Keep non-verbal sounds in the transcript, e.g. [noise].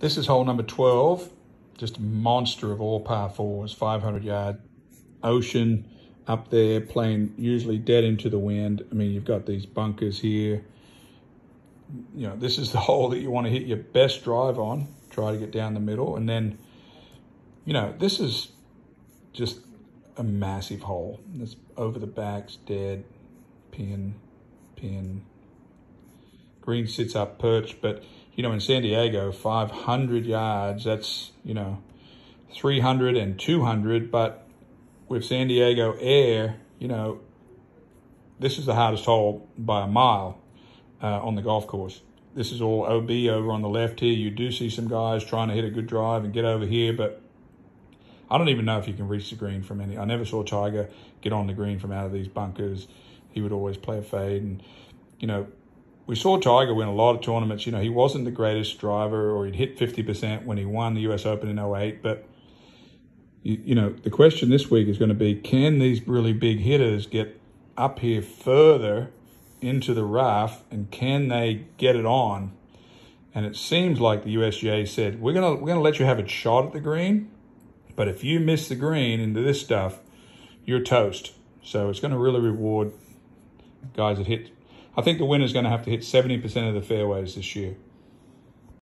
This is hole number 12. Just a monster of all par fours, 500 yard ocean up there, playing usually dead into the wind. I mean, you've got these bunkers here. You know, this is the [laughs] hole that you want to hit your best drive on. Try to get down the middle. And then, you know, this is just a massive hole. It's over the backs, dead, pin, pin. Green sits up perched, but you know, in San Diego, 500 yards, that's, you know, 300 and 200. But with San Diego Air, you know, this is the hardest hole by a mile uh, on the golf course. This is all OB over on the left here. You do see some guys trying to hit a good drive and get over here, but I don't even know if you can reach the green from any. I never saw Tiger get on the green from out of these bunkers. He would always play a fade. And, you know, we saw Tiger win a lot of tournaments. You know, he wasn't the greatest driver or he'd hit 50% when he won the US Open in 08. But, you, you know, the question this week is going to be, can these really big hitters get up here further into the rough and can they get it on? And it seems like the USGA said, we're going to, we're going to let you have a shot at the green. But if you miss the green into this stuff, you're toast. So it's going to really reward guys that hit I think the winner's going to have to hit 70% of the fairways this year.